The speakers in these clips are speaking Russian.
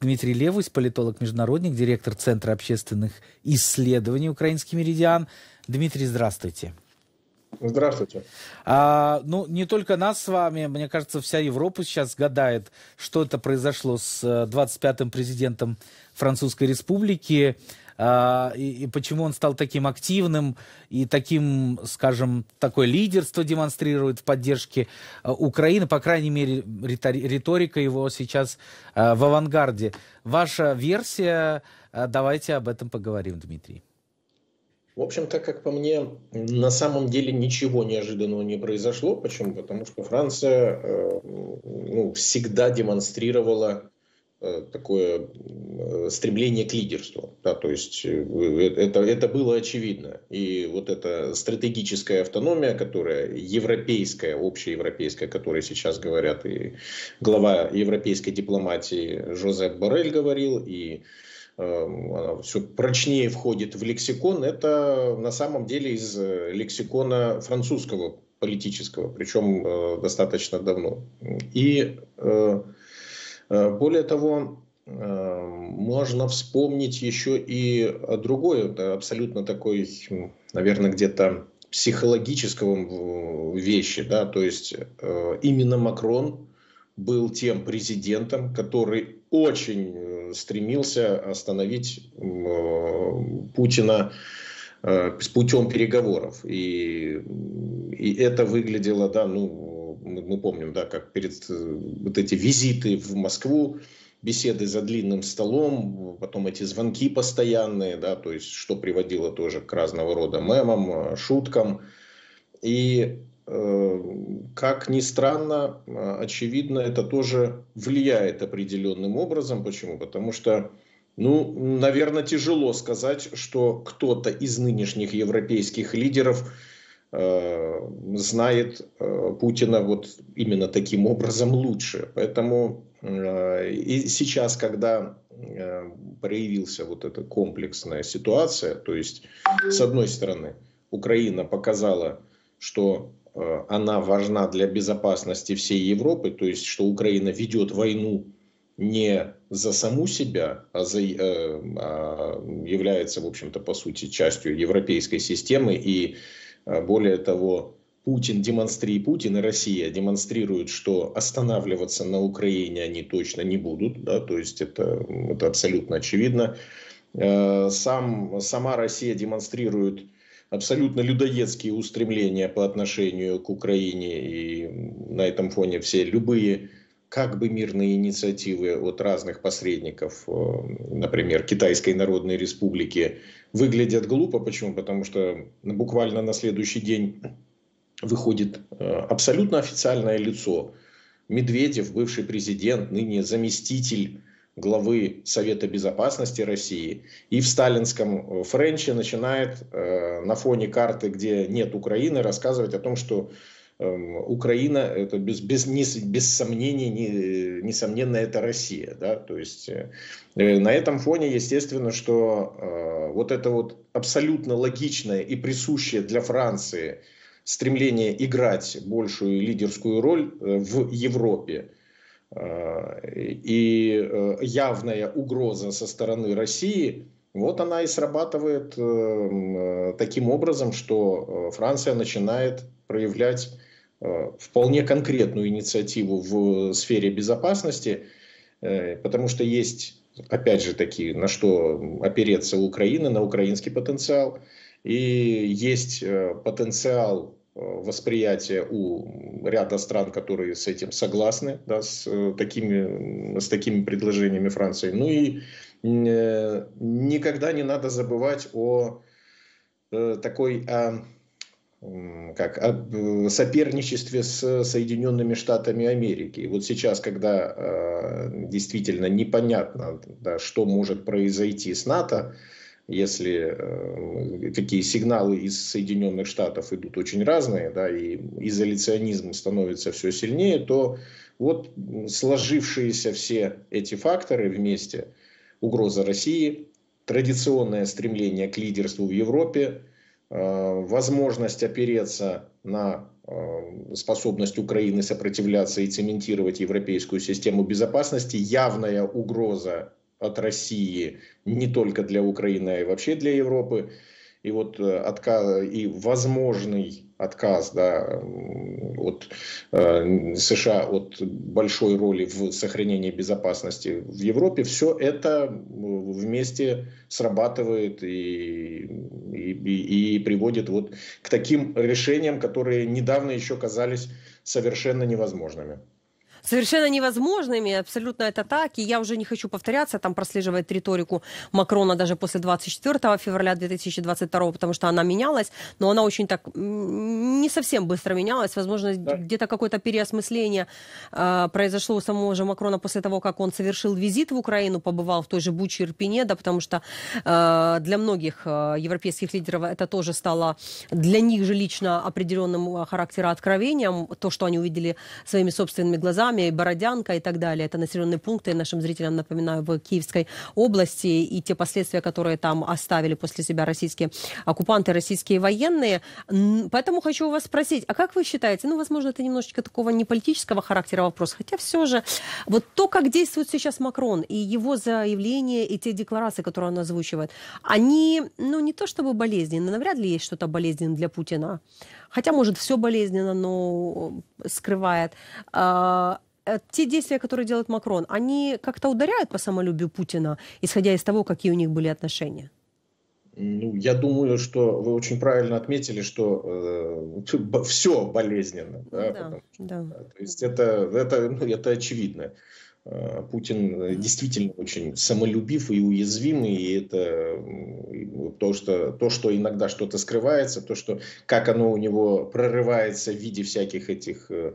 Дмитрий Левус, политолог-международник, директор Центра общественных исследований «Украинский меридиан». Дмитрий, здравствуйте. Здравствуйте. А, ну, не только нас с вами, мне кажется, вся Европа сейчас гадает, что это произошло с 25-м э, президентом Французской Республики, а, и, и почему он стал таким активным и таким, скажем, такое лидерство демонстрирует в поддержке а, Украины, по крайней мере, риторика его сейчас а, в авангарде. Ваша версия, давайте об этом поговорим, Дмитрий. В общем-то, как по мне, на самом деле ничего неожиданного не произошло. Почему? Потому что Франция э, ну, всегда демонстрировала такое э, стремление к лидерству. Да, то есть это, это было очевидно. И вот эта стратегическая автономия, которая европейская, общеевропейская, о которой сейчас говорят и глава европейской дипломатии Жозеп Борель говорил, и она все прочнее входит в лексикон, это на самом деле из э, лексикона французского политического, причем э, достаточно давно. И э, более того, можно вспомнить еще и другое, абсолютно такой, наверное, где-то психологического вещи, да, то есть именно Макрон был тем президентом, который очень стремился остановить э, Путина э, путем переговоров. И, и это выглядело, да, ну, мы помним, да, как перед э, вот эти визиты в Москву, беседы за длинным столом, потом эти звонки постоянные, да, то есть что приводило тоже к разного рода мемам, шуткам. И Э, как ни странно, э, очевидно, это тоже влияет определенным образом. Почему? Потому что, ну, наверное, тяжело сказать, что кто-то из нынешних европейских лидеров э, знает э, Путина вот именно таким образом лучше. Поэтому э, и сейчас, когда э, проявился вот эта комплексная ситуация, то есть, с одной стороны, Украина показала, что Э, она важна для безопасности всей Европы, то есть что Украина ведет войну не за саму себя, а, за, э, а является, в общем-то, по сути, частью европейской системы. И э, более того, Путин демонстрирует, Путин и Россия демонстрируют, что останавливаться на Украине они точно не будут. Да, то есть это, это абсолютно очевидно. Сам, сама Россия демонстрирует абсолютно людоедские устремления по отношению к Украине. И на этом фоне все любые как бы мирные инициативы от разных посредников, э, например, Китайской Народной Республики, выглядят глупо. Почему? Потому что буквально на следующий день выходит э, абсолютно официальное лицо. Медведев, бывший президент, ныне заместитель главы Совета Безопасности России и в сталинском э, френче начинает на фоне карты, где нет Украины, рассказывать о том, что Украина это без, без, не, без сомнений, не, несомненно, это Россия. Да? То есть э, на этом фоне, естественно, что э, вот это вот абсолютно логичное и присущее для Франции стремление играть большую лидерскую роль э, в Европе, и э, явная угроза со стороны России, вот она и срабатывает э, э, таким образом, что Франция начинает проявлять вполне конкретную инициативу в сфере безопасности, потому что есть, опять же таки, на что опереться у Украины, на украинский потенциал, и есть потенциал Э, восприятие у ряда стран, которые с этим согласны, да, с, э, такими, с такими предложениями Франции. Ну и э, никогда не надо забывать о э, такой о, как, соперничестве с Соединенными Штатами Америки. И вот сейчас, когда э, действительно непонятно, да, что может произойти с НАТО, если э, такие сигналы из Соединенных Штатов идут очень разные, да, и изоляционизм становится все сильнее, то вот сложившиеся все эти факторы вместе, угроза России, традиционное стремление к лидерству в Европе, возможность опереться на способность Украины сопротивляться и цементировать европейскую систему безопасности, явная угроза от России не только для Украины, а и вообще для Европы. И вот э, отказ, и возможный отказ да, от э, США от большой роли в сохранении безопасности в Европе, все это вместе срабатывает и, и, и, приводит вот к таким решениям, которые недавно еще казались совершенно невозможными совершенно невозможными, абсолютно это так, и я уже не хочу повторяться, там прослеживать риторику Макрона даже после 24 февраля 2022, потому что она менялась, но она очень так не совсем быстро менялась, возможно, да. где-то какое-то переосмысление э, произошло у самого же Макрона после того, как он совершил визит в Украину, побывал в той же Буче Ирпене, да, потому что э, для многих э, европейских лидеров это тоже стало для них же лично определенным характера откровением, то, что они увидели своими собственными глазами, Сами, Бородянка и так далее. Это населенные пункты, нашим зрителям напоминаю, в Киевской области и те последствия, которые там оставили после себя российские оккупанты, российские военные. Поэтому хочу у вас спросить, а как вы считаете, ну, возможно, это немножечко такого не политического характера вопрос, хотя все же вот то, как действует сейчас Макрон и его заявления и те декларации, которые он озвучивает, они, ну, не то чтобы болезненны, навряд ли есть что-то болезненное для Путина. Хотя, может, все болезненно, но скрывает. Э, те действия, которые делает Макрон, они как-то ударяют по самолюбию Путина, исходя из того, какие у них были отношения? Ну, я думаю, что вы очень правильно отметили, что э, все болезненно. Да, да, потому, да. То есть это, это, ну, это очевидно. Э, Путин действительно очень самолюбив и уязвимый, и это то, что, то, что иногда что-то скрывается, то, что как оно у него прорывается в виде всяких этих э, Э,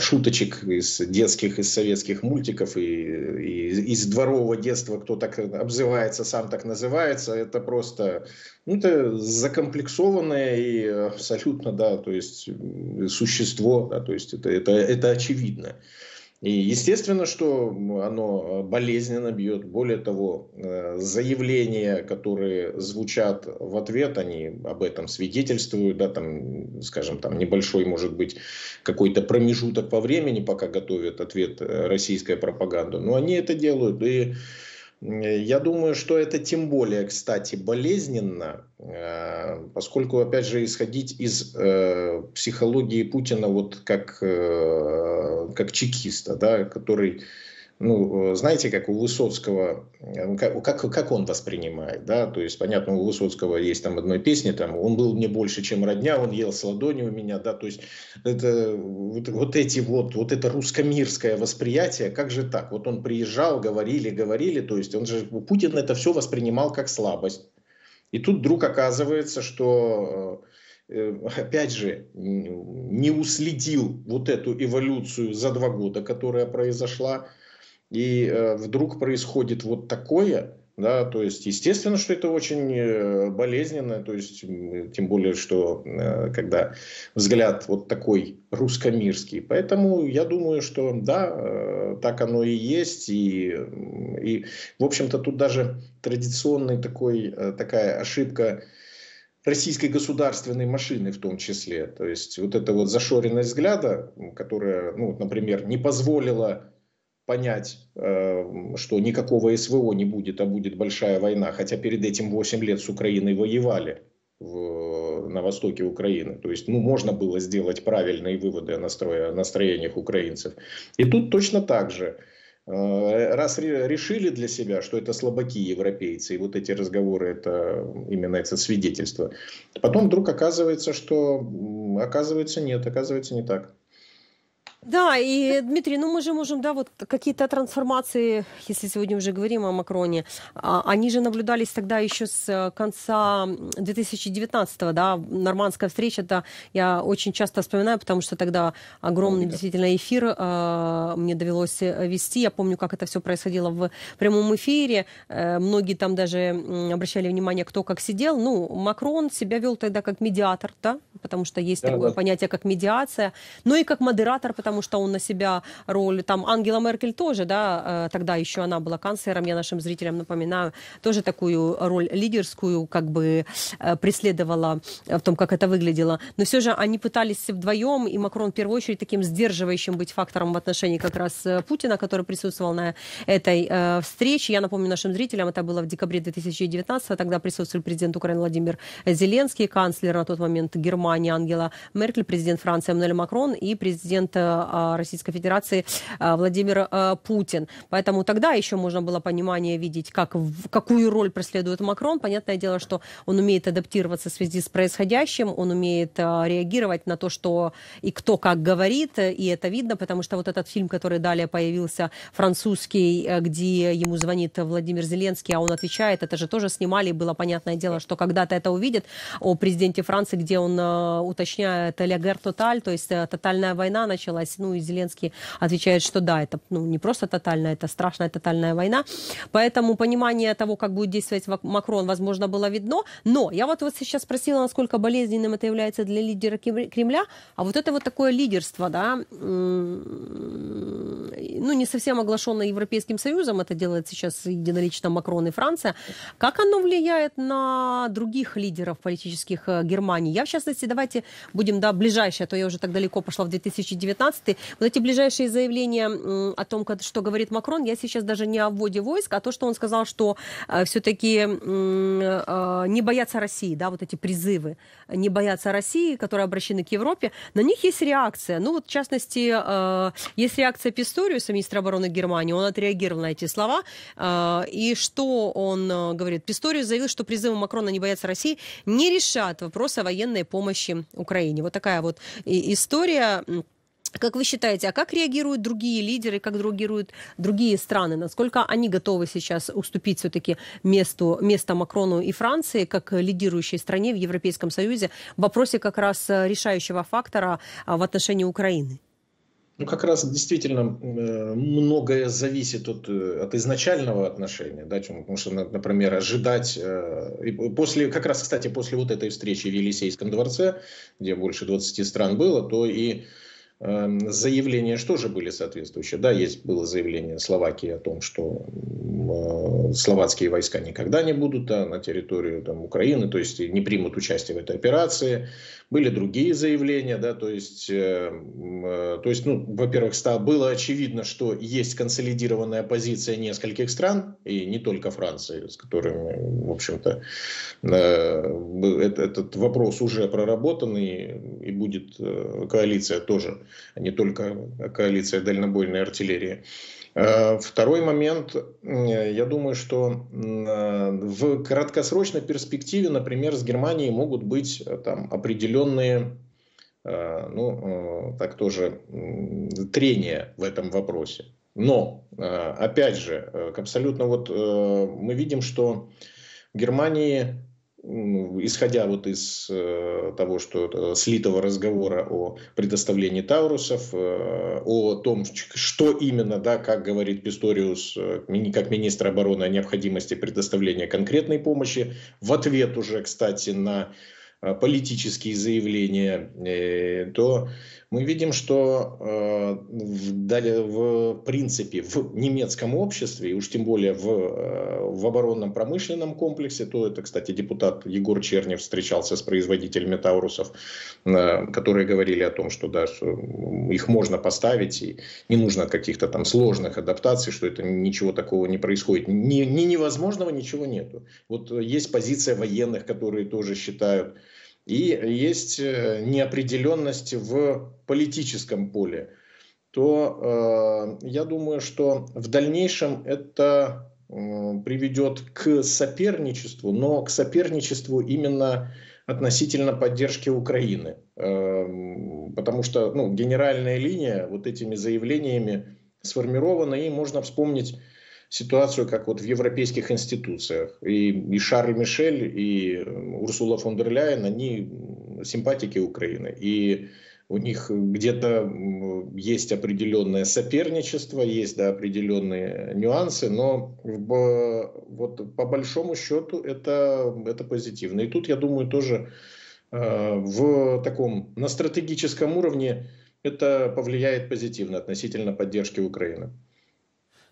шуточек из детских, из советских мультиков и, и из дворового детства, кто так обзывается, сам так называется, это просто ну, это закомплексованное и абсолютно, да, то есть существо, да, то есть это, это, это очевидно. И естественно, что оно болезненно бьет. Более того, э, заявления, которые звучат в ответ, они об этом свидетельствуют. Да, там, скажем, там небольшой может быть какой-то промежуток по времени, пока готовят ответ э, российская пропаганда. Но они это делают. И я думаю, что это тем более, кстати, болезненно, э, поскольку, опять же, исходить из э, психологии Путина вот как, э, как чекиста, да, который ну, знаете, как у Высоцкого, э, как, как, как он воспринимает, да, то есть, понятно, у Высоцкого есть там одной песни, там, он был мне больше, чем родня, он ел с ладони у меня, да, то есть, это, вот, вот эти вот, вот это русскомирское восприятие, как же так, вот он приезжал, говорили, говорили, то есть, он же, Путин это все воспринимал как слабость, и тут вдруг оказывается, что э, опять же, не уследил вот эту эволюцию за два года, которая произошла, и э, вдруг происходит вот такое, да, то есть, естественно, что это очень э, болезненно, то есть, тем более, что э, когда взгляд вот такой русскомирский. Поэтому я думаю, что да, так оно и есть, и, и в общем-то, тут даже традиционный такой, такая ошибка российской государственной машины в том числе. То есть, вот эта вот зашоренность взгляда, которая, ну, например, не позволила понять, э, что никакого СВО не будет, а будет большая война, хотя перед этим 8 лет с Украиной воевали в, на востоке Украины. То есть ну, можно было сделать правильные выводы о, настроя, о настроениях украинцев. И тут точно так же. Э, раз решили для себя, что это слабаки европейцы, и вот эти разговоры, это именно это свидетельство, потом вдруг оказывается, что оказывается нет, оказывается не так. Да, и, Дмитрий, ну мы же можем, да, вот какие-то трансформации, если сегодня уже говорим о Макроне, а, они же наблюдались тогда еще с конца 2019-го, да, нормандская встреча, да, я очень часто вспоминаю, потому что тогда огромный да. действительно эфир э, мне довелось вести, я помню, как это все происходило в прямом эфире, э, многие там даже обращали внимание, кто как сидел, ну, Макрон себя вел тогда как медиатор, да, потому что есть да, такое да. понятие, как медиация, но и как модератор, потому потому что он на себя роль, там Ангела Меркель тоже, да, э, тогда еще она была канцлером, я нашим зрителям напоминаю, тоже такую роль лидерскую как бы э, преследовала в том, как это выглядело. Но все же они пытались вдвоем, и Макрон в первую очередь таким сдерживающим быть фактором в отношении как раз э, Путина, который присутствовал на этой встрече. Я напомню нашим зрителям, это было в декабре 2019 тогда присутствовал президент Украины Владимир Зеленский, канцлер на тот момент Германии Ангела Меркель, президент Франции Эммануэль Макрон и президент э, Российской Федерации э, Владимир э, Путин. Поэтому тогда еще можно было понимание видеть, как, какую роль преследует Макрон. Понятное дело, что он умеет адаптироваться в связи с происходящим, он умеет реагировать на то, что и кто как говорит, и это видно, потому что вот этот фильм, который далее появился, французский, где ему звонит Владимир Зеленский, а он отвечает, это же тоже снимали, и было понятное дело, что когда-то это увидит о президенте Франции, где он уточняет «Ля гер тоталь», то есть тотальная война началась, ну и Зеленский отвечает, что да, это ну, не просто тотальная, это страшная тотальная война. Поэтому понимание того, как будет действовать Макрон, возможно, было видно. Но я вот, вот сейчас спросила, насколько болезненным это является для лидера Кремля. А вот это вот такое лидерство, да, ну, не совсем оглашенное Европейским Союзом, это делает сейчас единолично Макрон и Франция. Как оно влияет на других лидеров политических э, Германии? Я, в частности, давайте будем, да, ближайшее, а то я уже так далеко пошла в 2019 Вот эти ближайшие заявления о том, что говорит Макрон, я сейчас даже не о вводе войск, а то, что он сказал, что э, все-таки э, не боятся России, да, вот эти призывы, не боятся России, которые обращены к Европе, на них есть реакция. Ну вот, в частности, э, есть реакция Писториуса, министра обороны Германии, он отреагировал на эти слова, и что он говорит? Писториус заявил, что призывы Макрона не боятся России не решат вопрос о военной помощи Украине. Вот такая вот история. Как вы считаете, а как реагируют другие лидеры, как реагируют другие страны? Насколько они готовы сейчас уступить все-таки месту, место Макрону и Франции как лидирующей стране в Европейском Союзе в вопросе как раз решающего фактора а, в отношении Украины? Ну, как раз действительно э, многое зависит от, э, от изначального отношения, да, потому что, например, ожидать, э, после, как раз, кстати, после вот этой встречи в Елисейском дворце, где больше 20 стран было, то и заявления что же были соответствующие? Да, есть было заявление Словакии о том, что э, словацкие войска никогда не будут да, на территорию там, Украины, то есть не примут участие в этой операции. Были другие заявления, да, то есть, э, э, то есть ну, во-первых, было очевидно, что есть консолидированная позиция нескольких стран, и не только Франции, с которыми, в общем-то, э, этот вопрос уже проработан, и, и будет э, коалиция тоже, а не только коалиция дальнобойной артиллерии. Э, второй момент, я думаю, что э, в краткосрочной перспективе, например, с Германией могут быть э, там определенные, ну, так тоже, трения в этом вопросе. Но, опять же, абсолютно вот мы видим, что в Германии исходя вот из э, того, что слитого разговора о предоставлении Таурусов, э, о том, что именно, да, как говорит Писториус, э, как министр обороны, о необходимости предоставления конкретной помощи, в ответ уже, кстати, на политические заявления, э, то мы видим, что э, в, в принципе в немецком обществе, и уж тем более в, э, в оборонном промышленном комплексе, то это, кстати, депутат Егор Чернев встречался с производителями Таурусов, э, которые говорили о том, что да, что их можно поставить, и не нужно каких-то там сложных адаптаций, что это ничего такого не происходит. Ни, ни невозможного ничего нету. Вот есть позиция военных, которые тоже считают, и есть э, неопределенность в политическом поле, то э, я думаю, что в дальнейшем это э, приведет к соперничеству, но к соперничеству именно относительно поддержки Украины. Э, потому что ну, генеральная линия вот этими заявлениями сформирована, и можно вспомнить ситуацию, как вот в европейских институциях. И, и Шарль Мишель, и Урсула фон дер Ляйен, они симпатики Украины. И у них где-то есть определенное соперничество, есть да, определенные нюансы, но в, вот по большому счету это, это позитивно. И тут, я думаю, тоже э, в таком, на стратегическом уровне это повлияет позитивно относительно поддержки Украины.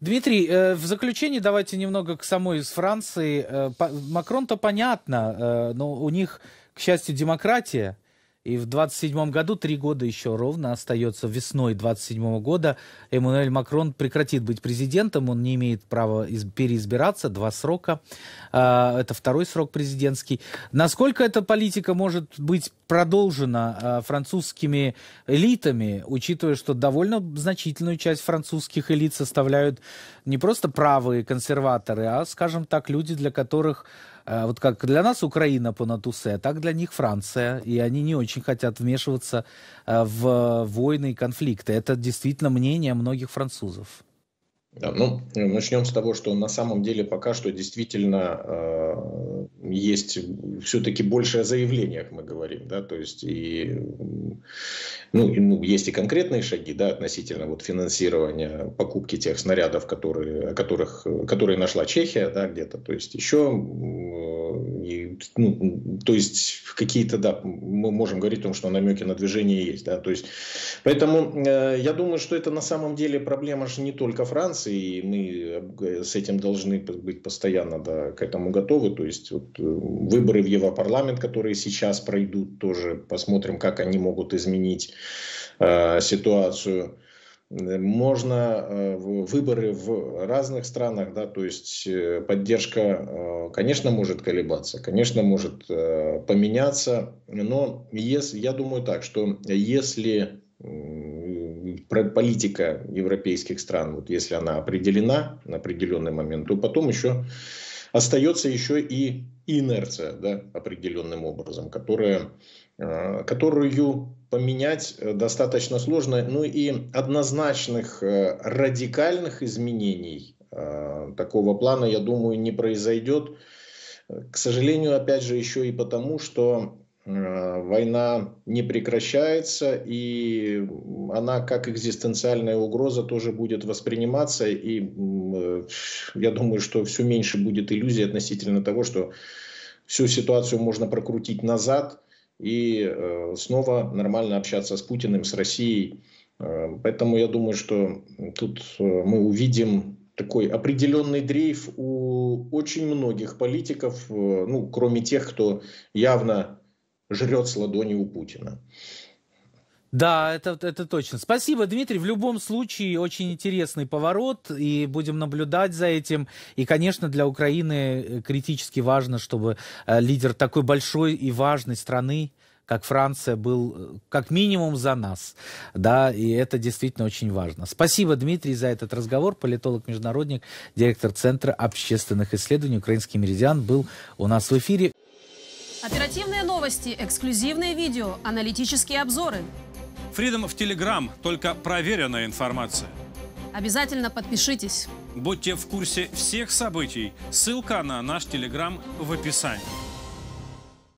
Дмитрий, э, в заключение давайте немного к самой из Франции. Э, Макрон-то понятно, э, но у них, к счастью, демократия. И в 27 году, три года еще ровно остается весной 27 года, Эммануэль Макрон прекратит быть президентом, он не имеет права из- переизбираться, два срока, а, это второй срок президентский. Насколько эта политика может быть продолжена а, французскими элитами, учитывая, что довольно значительную часть французских элит составляют не просто правые консерваторы, а, скажем так, люди, для которых Э, вот как для нас Украина по Натусе, так для них Франция, и они не очень хотят вмешиваться э, в войны и конфликты. Это действительно мнение многих французов. Да, ну, начнем с того, что на самом деле пока что действительно э, есть все-таки больше о заявлениях мы говорим, да, то есть и, ну, и, ну, есть и конкретные шаги, да, относительно вот финансирования покупки тех снарядов, которые, которых, которые нашла Чехия, да, где-то, то есть еще, и, ну, то есть какие-то, да, мы можем говорить о том, что намеки на движение есть, да, то есть, поэтому э, я думаю, что это на самом деле проблема же не только Франции, и мы э, с этим должны быть постоянно да, к этому готовы. То есть вот, э, выборы в Европарламент, которые сейчас пройдут, тоже посмотрим, как они могут изменить э, ситуацию. Можно э, выборы в разных странах, да, то есть поддержка, конечно, может колебаться, конечно, может поменяться, но если, я думаю так, что если политика европейских стран, вот если она определена на определенный момент, то потом еще остается еще и инерция да, определенным образом, которая, э, которую поменять достаточно сложно. Ну и однозначных э, радикальных изменений э, такого плана, я думаю, не произойдет. К сожалению, опять же, еще и потому, что Э, война не прекращается, и она как экзистенциальная угроза тоже будет восприниматься. И э, я думаю, что все меньше будет иллюзий относительно того, что всю ситуацию можно прокрутить назад и э, снова нормально общаться с Путиным, с Россией. Поэтому я думаю, что тут мы увидим такой определенный дрейф у очень многих политиков, ну, кроме тех, кто явно жрет с ладони у Путина. Да, это, это точно. Спасибо, Дмитрий. В любом случае, очень интересный поворот, и будем наблюдать за этим. И, конечно, для Украины э, критически важно, чтобы э, лидер такой большой и важной страны, как Франция, был э, как минимум за нас. Да, и это действительно очень важно. Спасибо, Дмитрий, за этот разговор. Политолог-международник, директор Центра общественных исследований «Украинский меридиан» был у нас в эфире. Оперативные новости, эксклюзивные видео, аналитические обзоры. Фридом в Телеграм, только проверенная информация. Обязательно подпишитесь. Будьте в курсе всех событий. Ссылка на наш Телеграм в описании.